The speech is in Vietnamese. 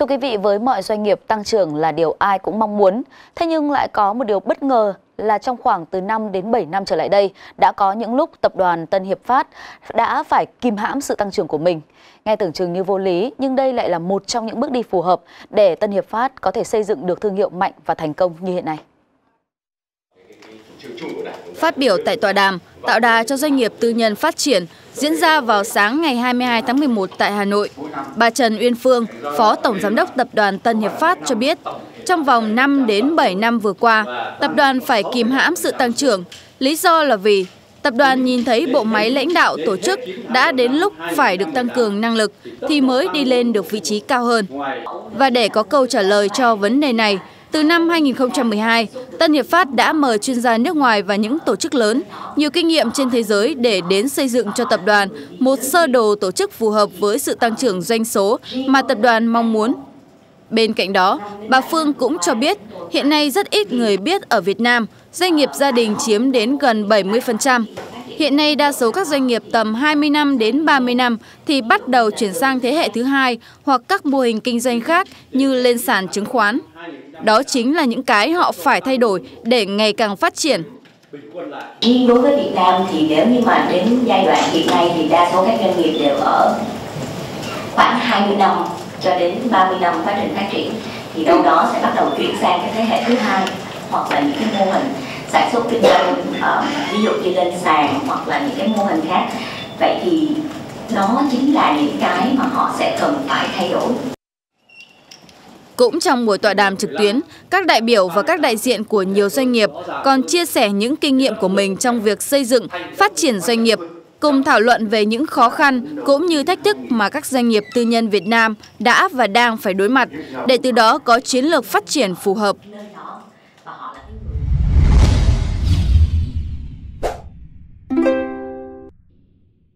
Thưa quý vị, với mọi doanh nghiệp tăng trưởng là điều ai cũng mong muốn. Thế nhưng lại có một điều bất ngờ là trong khoảng từ 5 đến 7 năm trở lại đây, đã có những lúc tập đoàn Tân Hiệp Phát đã phải kìm hãm sự tăng trưởng của mình. Nghe tưởng chừng như vô lý, nhưng đây lại là một trong những bước đi phù hợp để Tân Hiệp Phát có thể xây dựng được thương hiệu mạnh và thành công như hiện nay. Phát biểu tại tọa đàm, tạo đà cho doanh nghiệp tư nhân phát triển diễn ra vào sáng ngày 22 tháng 11 tại Hà Nội. Bà Trần Uyên Phương, Phó Tổng Giám đốc Tập đoàn Tân Hiệp Phát cho biết, trong vòng 5 đến 7 năm vừa qua, tập đoàn phải kìm hãm sự tăng trưởng. Lý do là vì tập đoàn nhìn thấy bộ máy lãnh đạo tổ chức đã đến lúc phải được tăng cường năng lực thì mới đi lên được vị trí cao hơn. Và để có câu trả lời cho vấn đề này, từ năm 2012, Tân Hiệp Phát đã mời chuyên gia nước ngoài và những tổ chức lớn, nhiều kinh nghiệm trên thế giới để đến xây dựng cho tập đoàn một sơ đồ tổ chức phù hợp với sự tăng trưởng doanh số mà tập đoàn mong muốn. Bên cạnh đó, bà Phương cũng cho biết hiện nay rất ít người biết ở Việt Nam, doanh nghiệp gia đình chiếm đến gần 70%. Hiện nay đa số các doanh nghiệp tầm 20 năm đến 30 năm thì bắt đầu chuyển sang thế hệ thứ hai hoặc các mô hình kinh doanh khác như lên sàn chứng khoán. Đó chính là những cái họ phải thay đổi để ngày càng phát triển. Riêng đối với Việt Nam thì nếu như mà đến giai đoạn hiện nay thì đa số các doanh nghiệp đều ở khoảng 20 năm cho đến 30 năm quá trình phát triển thì đâu đó sẽ bắt đầu chuyển sang cái thế hệ thứ hai hoặc là những cái mô hình sản xuất kinh doanh uh, ví dụ như lên sàn hoặc là những cái mô hình khác vậy thì đó chính là những cái mà họ sẽ cần phải thay đổi cũng trong buổi tọa đàm trực tuyến, các đại biểu và các đại diện của nhiều doanh nghiệp còn chia sẻ những kinh nghiệm của mình trong việc xây dựng, phát triển doanh nghiệp, cùng thảo luận về những khó khăn cũng như thách thức mà các doanh nghiệp tư nhân Việt Nam đã và đang phải đối mặt để từ đó có chiến lược phát triển phù hợp.